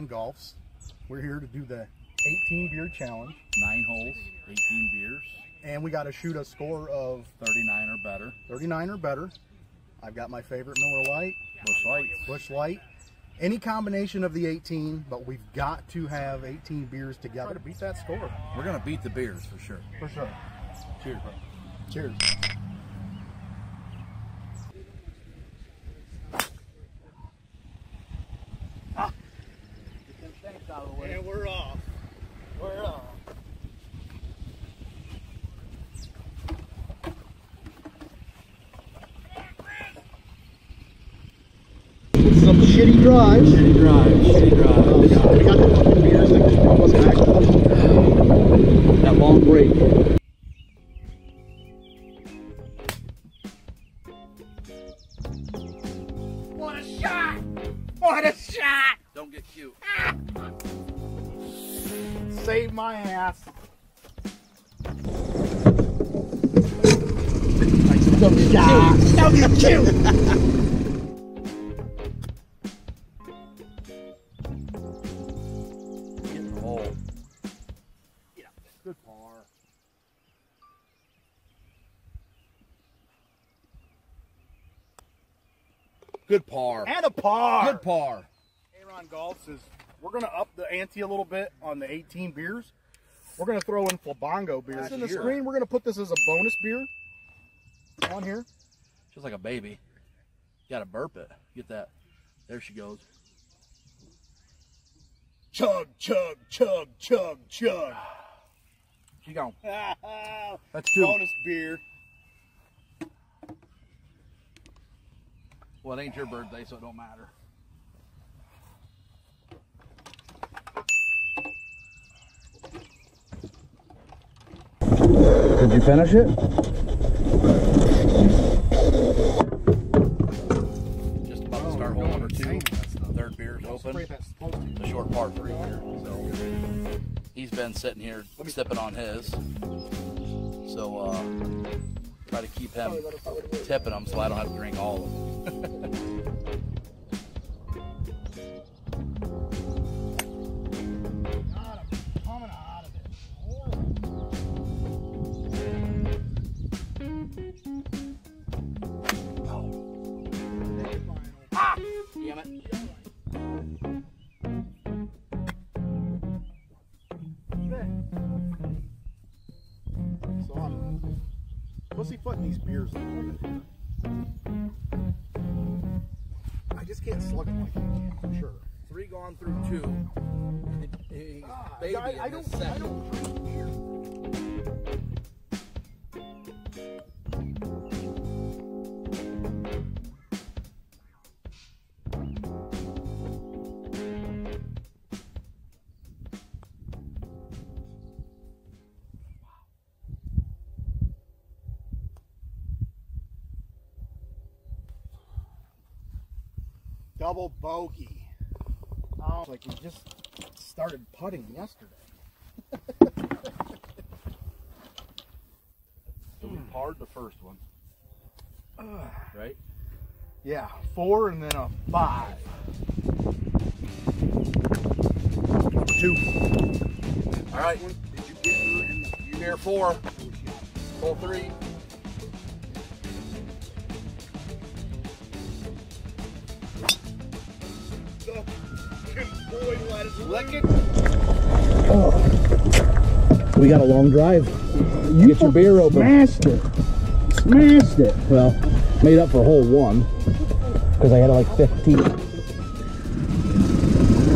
Aaron Golfs. We're here to do the 18 beer challenge, Nine holes, 18 beers, and we got to shoot a score of 39 or better. 39 or better. I've got my favorite Miller Lite, Busch Lights. Busch Light, any combination of the 18, but we've got to have 18 beers together to beat that score. We're gonna beat the beers for sure. For sure. Cheers, bro. Cheers. Some shitty drives. Shitty drive, shitty drive. Um, we got the fucking beers that drove us back. That long break. What a shot! What a shot! Don't get cute. Save my ass. Don't get cute! Don't get Good par. And a par. Good par. Aaron Golfs says we're gonna up the ante a little bit on the 18 beers. We're gonna throw in Flabongo beers Last in the year. screen. We're gonna put this as a bonus beer on here. Just like a baby. You gotta burp it. Get that. There she goes. Chug, chug, chug, chug, chug. She gone. That's That's two. bonus beer. Well, it ain't your birthday, so it don't matter. Did you finish it? Just about to start hole number two. Third beer's open. Spray that's supposed to. It's a short par three here. So he's been sitting here sipping on his. So uh, try to keep him tipping them so I don't have to drink all of them. beers a little bit here. I just can't slug them like I can, for sure. Three gone through two. He's baby I, I in don't, I don't Double bogey. Oh, like we just started putting yesterday. So we parred the first one. Right? Yeah, four and then a five. Two. All right. You hear four. Hole three. Lick it. Oh. We got a long drive. You Get your beer open. Smashed it. Smashed it. Well, made up for hole one because I had like 15.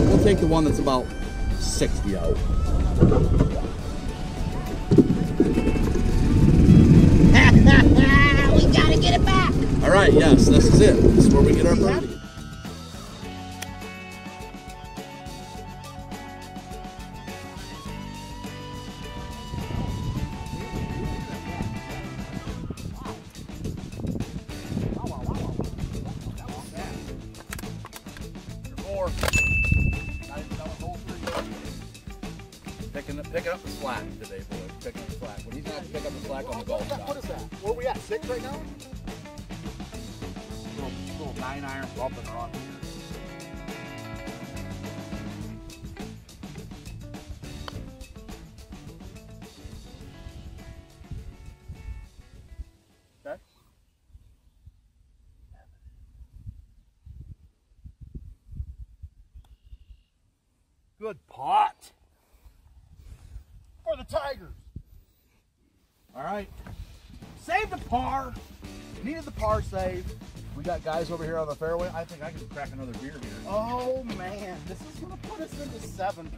We'll take the one that's about 60 out. we gotta get it back! All right, yes, this is it. This is where we get our birdie. Flat today, boys. Pick up the slack. When he's gonna pick up the slack on the golf shot. What is that? Where are we at? Six right now? Little, little nine iron bumping around here. Good pot. For the Tigers. All right. Save the par. Needed the par save. We got guys over here on the fairway. I think I can crack another beer here. Oh man, this is gonna put us into seventh.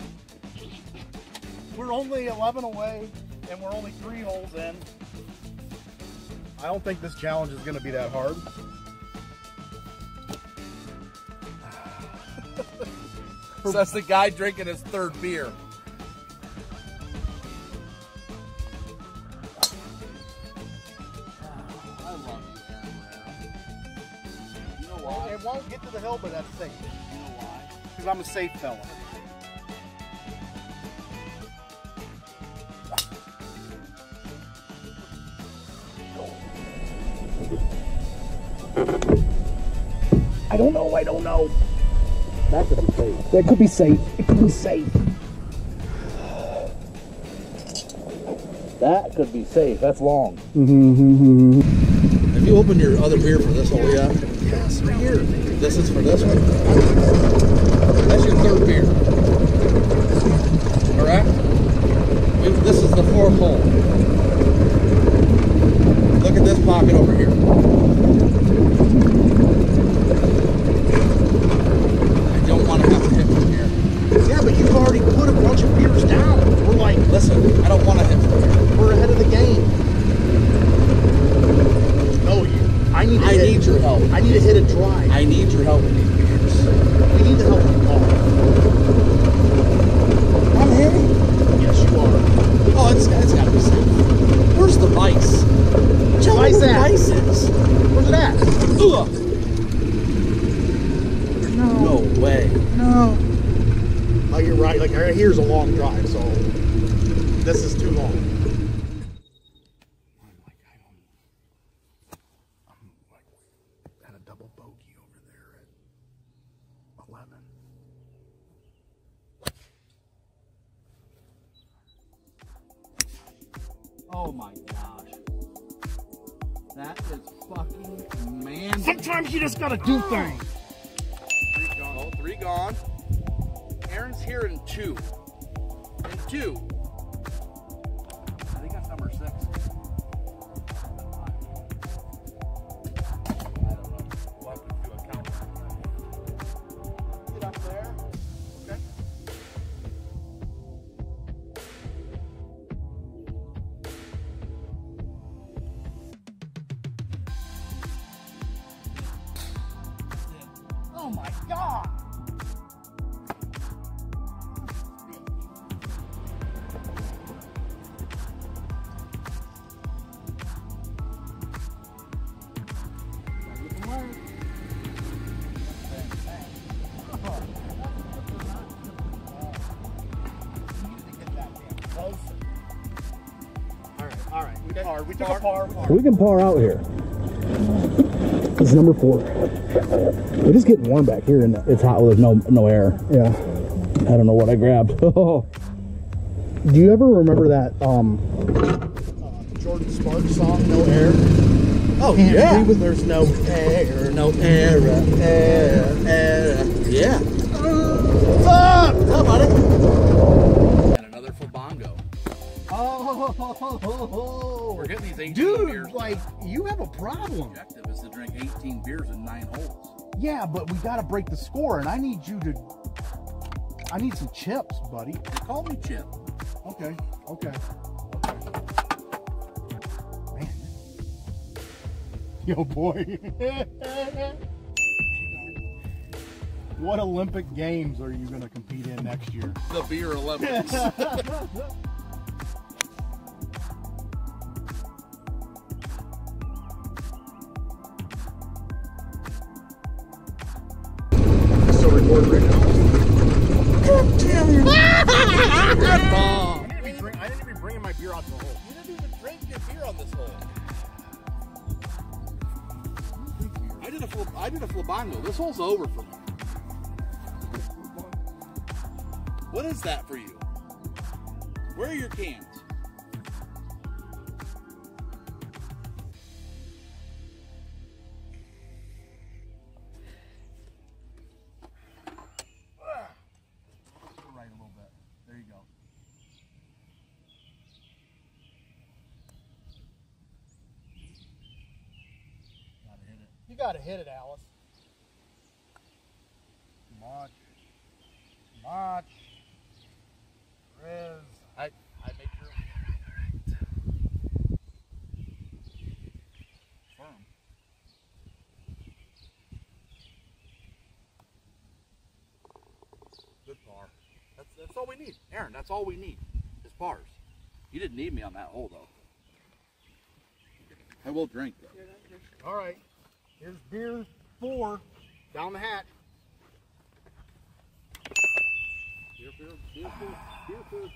We're only 11 away, and we're only three holes in. I don't think this challenge is gonna be that hard. So that's the guy drinking his third beer. Get to the hill, but that's safe. You know why? Because I'm a safe fella. I don't know. I don't know. That could be safe. That could be safe. It could be safe. That could be safe. That's long. Mm-hmm. Have you opened your other beer for this hole yet? Yes, right here. This is for this one? That's your third beer. Correct? We, this is the fourth hole. Look at this pocket over here. I don't want to have to hit from here. Yeah, but you've already put a bunch of beers down. We're like, Listen, I don't want to hit from here. we're ahead of the game. No, you. I need. To I hit, need your help. I need to hit a drive. I need your help with these beers. we need to help you all. I'm hitting. Yes, you are. Oh, it's, it's got to be safe. Where's the vice? Tell Vice me where the at? vice is. Where's it at? Ugh. No. way. No. Oh, you're right. Like right here's a long drive, so this is too long. I'm like, I don't. I'm like at a double bogey over there at. Oh my gosh. That is fucking man. Sometimes you just gotta do oh. things. Three gone. Oh, three gone. Aaron's here in two. In two. Oh my god! Alright, alright. We par. We par. We can par out here. This is number four. It is getting warm back here, and it's hot. Well, there's no no air. Yeah. I don't know what I grabbed. Do you ever remember that? Um. Jordin Sparks song, No Air. Oh, Can't yeah. breathe there's no air. No air, air, air. Yeah. Fuck! What's up, buddy? We're getting these 18 dude, beers. like you have a problem. The objective is to drink 18 beers in nine holes. Yeah, but we gotta break the score, and I need you to. I need some chips, buddy. They call me Chip. Okay, okay. Man, yo, boy. what Olympic games are you gonna compete in next year? The beer Olympics. Recording right now. Bomb. I didn't even bring, I didn't even bring my beer out to the hole. You didn't even drink your beer on this hole. I did a full, I did a flabongo. This hole's over for me. What is that for you? Where are your cans? Gotta hit it, Alice. Much. Much. Riz. I I made sure. Firm. Good par. That's that's all we need, Aaron. That's all we need is pars. You didn't need me on that hole though. I will drink though. All right. Here's beer four down the hatch. Beer, beer, beer, beer, beer, beer.